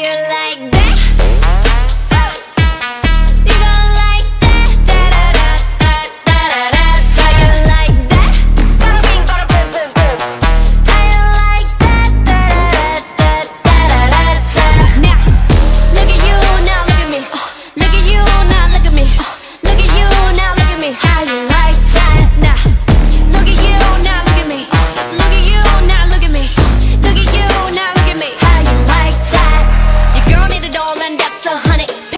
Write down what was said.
you